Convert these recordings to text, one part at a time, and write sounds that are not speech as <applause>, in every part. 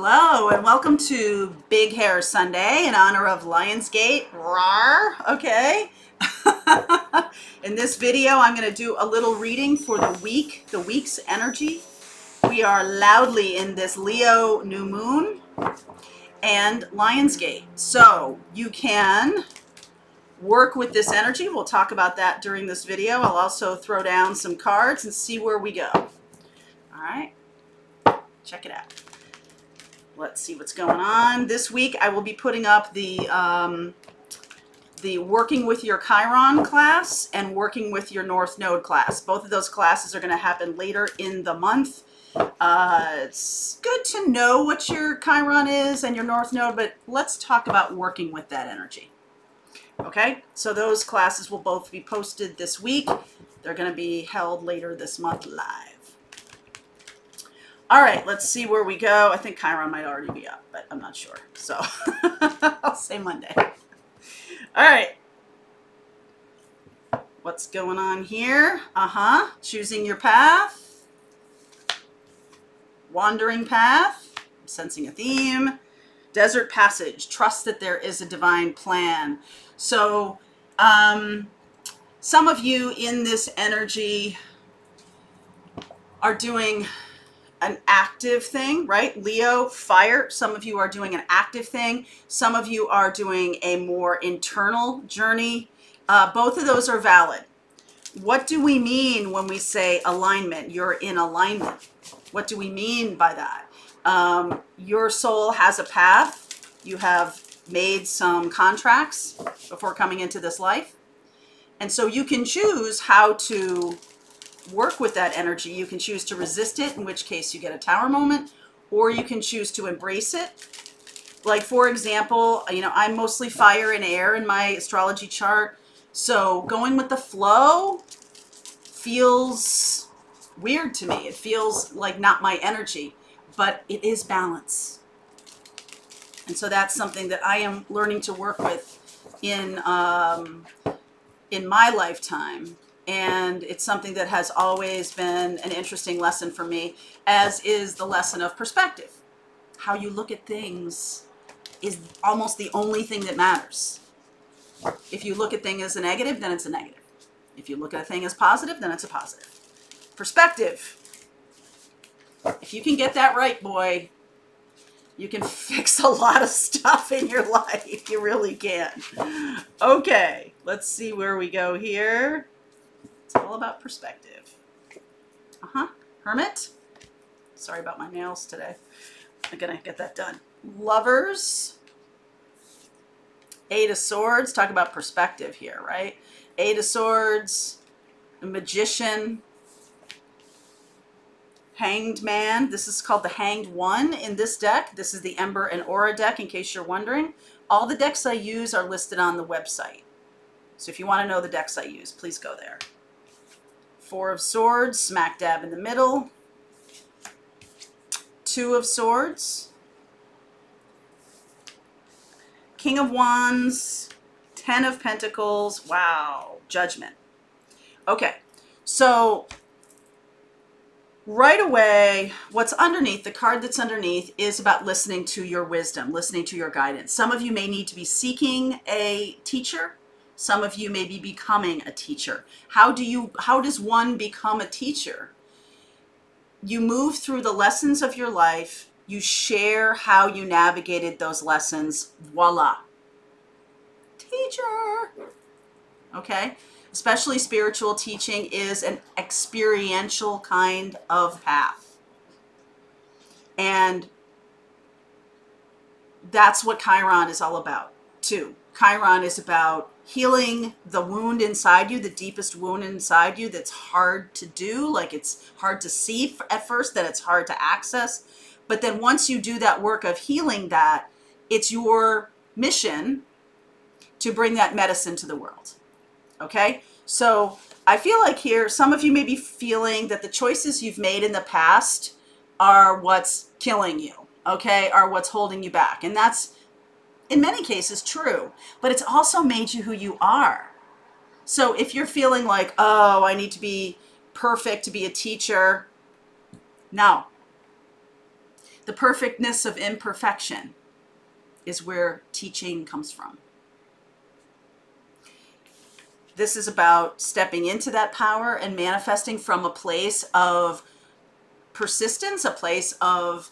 Hello and welcome to Big Hair Sunday in honor of Lionsgate. Rawr, okay. <laughs> in this video, I'm going to do a little reading for the week, the week's energy. We are loudly in this Leo new moon and Lionsgate. So you can work with this energy. We'll talk about that during this video. I'll also throw down some cards and see where we go. All right, check it out. Let's see what's going on. This week I will be putting up the um, the Working with Your Chiron class and Working with Your North Node class. Both of those classes are going to happen later in the month. Uh, it's good to know what your Chiron is and your North Node, but let's talk about working with that energy. Okay, so those classes will both be posted this week. They're going to be held later this month live. All right, let's see where we go. I think Chiron might already be up, but I'm not sure. So <laughs> I'll say Monday. All right. What's going on here? Uh-huh. Choosing your path. Wandering path. I'm sensing a theme. Desert passage. Trust that there is a divine plan. So um, some of you in this energy are doing an active thing, right? Leo, fire. Some of you are doing an active thing. Some of you are doing a more internal journey. Uh, both of those are valid. What do we mean when we say alignment? You're in alignment. What do we mean by that? Um, your soul has a path. You have made some contracts before coming into this life. And so you can choose how to work with that energy. You can choose to resist it, in which case you get a tower moment, or you can choose to embrace it. Like, for example, you know, I'm mostly fire and air in my astrology chart. So going with the flow feels weird to me. It feels like not my energy, but it is balance. And so that's something that I am learning to work with in um, in my lifetime and it's something that has always been an interesting lesson for me, as is the lesson of perspective. How you look at things is almost the only thing that matters. If you look at thing as a negative, then it's a negative. If you look at a thing as positive, then it's a positive. Perspective. If you can get that right, boy, you can <laughs> fix a lot of stuff in your life. You really can. Okay, let's see where we go here. It's all about perspective. Uh-huh. Hermit. Sorry about my nails today. I'm going to get that done. Lovers. Eight of Swords. Talk about perspective here, right? Eight of Swords. Magician. Hanged Man. This is called the Hanged One in this deck. This is the Ember and Aura deck, in case you're wondering. All the decks I use are listed on the website. So if you want to know the decks I use, please go there. Four of Swords, smack dab in the middle. Two of Swords. King of Wands. Ten of Pentacles. Wow. Judgment. Okay. So right away, what's underneath, the card that's underneath, is about listening to your wisdom, listening to your guidance. Some of you may need to be seeking a teacher some of you may be becoming a teacher. How do you how does one become a teacher? You move through the lessons of your life, you share how you navigated those lessons. Voila. Teacher. Okay? Especially spiritual teaching is an experiential kind of path. And that's what Chiron is all about, too. Chiron is about healing the wound inside you, the deepest wound inside you that's hard to do, like it's hard to see at first, that it's hard to access. But then once you do that work of healing that, it's your mission to bring that medicine to the world. Okay? So I feel like here, some of you may be feeling that the choices you've made in the past are what's killing you, okay? Are what's holding you back. And that's in many cases true, but it's also made you who you are. So if you're feeling like, oh, I need to be perfect to be a teacher, no. the perfectness of imperfection is where teaching comes from. This is about stepping into that power and manifesting from a place of persistence, a place of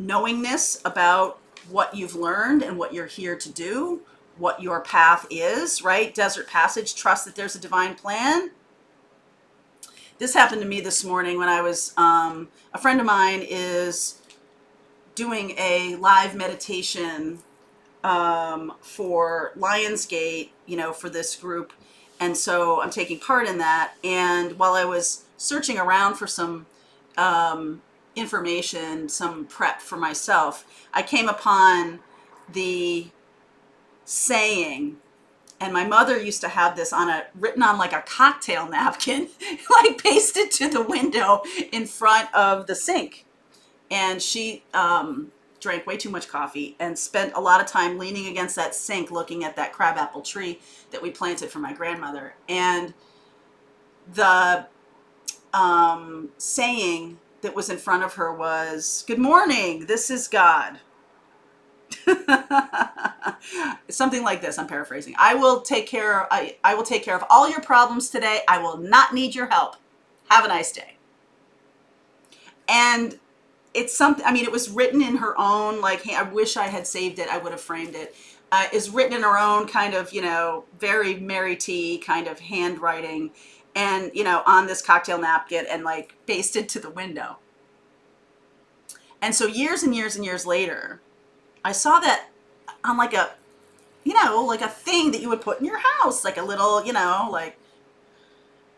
knowingness about what you've learned and what you're here to do, what your path is, right? Desert passage, trust that there's a divine plan. This happened to me this morning when I was, um, a friend of mine is doing a live meditation um, for Lionsgate, you know, for this group. And so I'm taking part in that. And while I was searching around for some um, information, some prep for myself, I came upon the saying and my mother used to have this on a written on like a cocktail napkin <laughs> like pasted to the window in front of the sink. And she um, drank way too much coffee and spent a lot of time leaning against that sink looking at that crabapple tree that we planted for my grandmother. And the um, saying that was in front of her was good morning this is god <laughs> Something like this, I'm paraphrasing. I will take care of, I, I will take care of all your problems today. I will not need your help. Have a nice day. And it's something, I mean, it was written in her own, like, hey, I wish I had saved it. I would have framed it. Uh, is written in her own kind of, you know, very Mary T kind of handwriting and, you know, on this cocktail napkin and like pasted to the window. And so years and years and years later, I saw that on like a, you know, like a thing that you would put in your house, like a little, you know, like,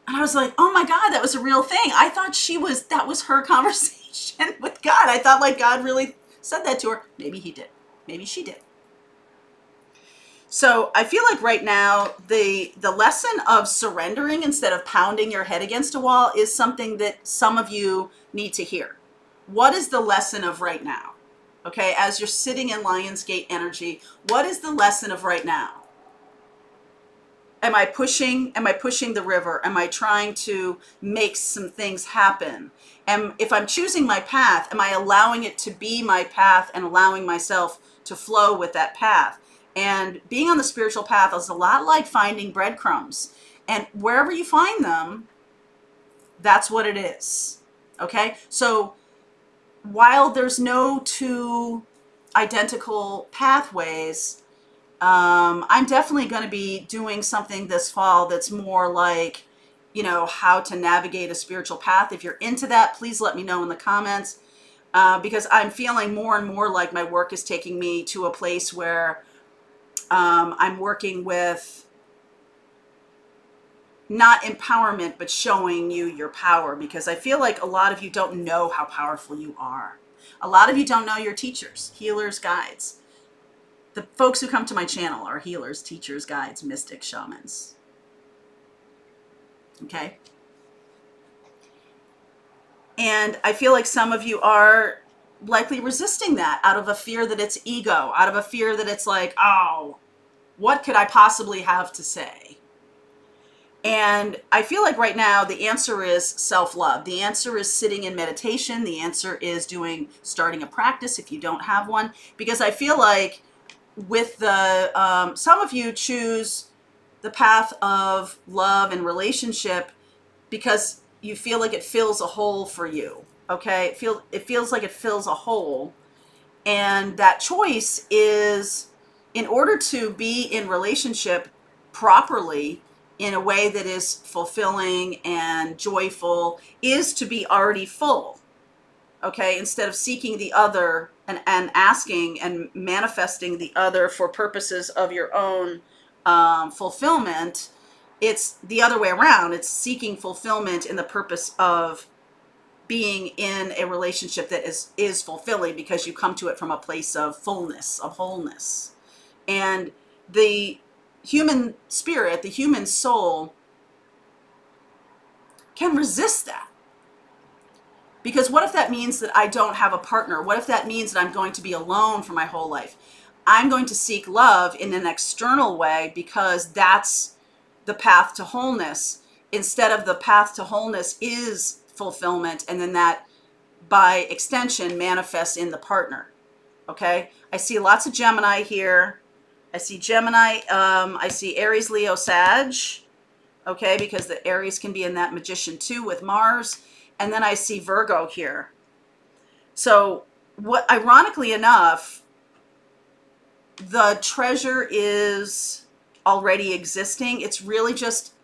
and I was like, oh my God, that was a real thing. I thought she was, that was her <laughs> conversation with God. I thought like God really said that to her. Maybe he did. Maybe she did. So I feel like right now the the lesson of surrendering instead of pounding your head against a wall is something that some of you need to hear. What is the lesson of right now? okay, as you're sitting in Lionsgate energy, what is the lesson of right now? Am I pushing, am I pushing the river? Am I trying to make some things happen? And if I'm choosing my path, am I allowing it to be my path and allowing myself to flow with that path? And being on the spiritual path is a lot like finding breadcrumbs. And wherever you find them, that's what it is. Okay? So while there's no two identical pathways, um, I'm definitely going to be doing something this fall that's more like, you know, how to navigate a spiritual path. If you're into that, please let me know in the comments uh, because I'm feeling more and more like my work is taking me to a place where um, I'm working with not empowerment, but showing you your power because I feel like a lot of you don't know how powerful you are. A lot of you don't know your teachers, healers, guides. The folks who come to my channel are healers, teachers, guides, mystics, shamans. Okay? And I feel like some of you are likely resisting that out of a fear that it's ego, out of a fear that it's like, oh, what could I possibly have to say? And I feel like right now the answer is self love. The answer is sitting in meditation. The answer is doing, starting a practice if you don't have one. Because I feel like with the, um, some of you choose the path of love and relationship because you feel like it fills a hole for you. Okay. It, feel, it feels like it fills a hole. And that choice is in order to be in relationship properly in a way that is fulfilling and joyful is to be already full. Okay, instead of seeking the other and, and asking and manifesting the other for purposes of your own um, fulfillment, it's the other way around. It's seeking fulfillment in the purpose of being in a relationship that is is fulfilling because you come to it from a place of fullness, of wholeness. And the human spirit, the human soul, can resist that. Because what if that means that I don't have a partner? What if that means that I'm going to be alone for my whole life? I'm going to seek love in an external way because that's the path to wholeness instead of the path to wholeness is fulfillment and then that by extension manifests in the partner. Okay, I see lots of Gemini here. I see Gemini, um, I see Aries, Leo, Sag. Okay, because the Aries can be in that magician too with Mars. And then I see Virgo here. So, what ironically enough, the treasure is already existing. It's really just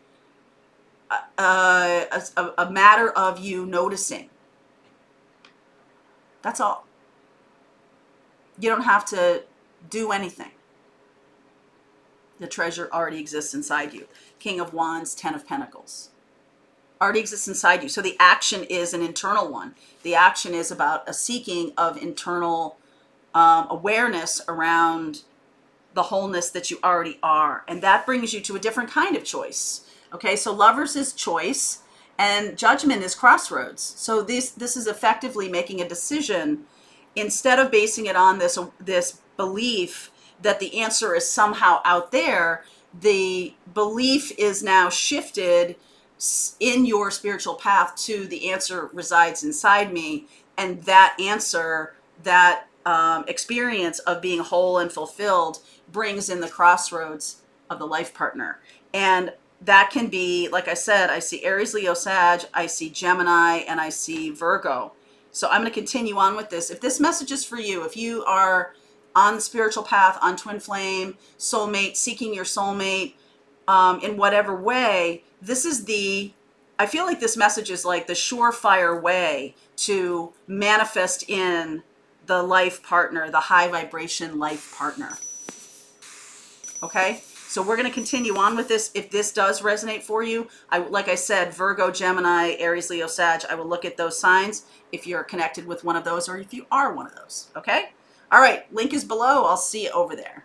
a, a, a matter of you noticing. That's all. You don't have to do anything. The treasure already exists inside you. King of Wands, Ten of Pentacles. Already exists inside you. So the action is an internal one. The action is about a seeking of internal um, awareness around the wholeness that you already are. And that brings you to a different kind of choice. Okay, so lovers is choice and judgment is crossroads. So this this is effectively making a decision instead of basing it on this this belief that the answer is somehow out there, the belief is now shifted in your spiritual path to the answer resides inside me and that answer that um, experience of being whole and fulfilled brings in the crossroads of the life partner and that can be like i said i see aries leo sag i see gemini and i see virgo. So i'm going to continue on with this. If this message is for you if you are on the spiritual path on twin flame soulmate seeking your soulmate um, in whatever way this is the i feel like this message is like the surefire way to manifest in the life partner the high vibration life partner. Okay so we're going to continue on with this. If this does resonate for you, I like I said, Virgo, Gemini, Aries, Leo, Sag, I will look at those signs if you're connected with one of those or if you are one of those. Okay? All right, link is below. I'll see you over there.